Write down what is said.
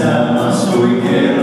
Isa Masoike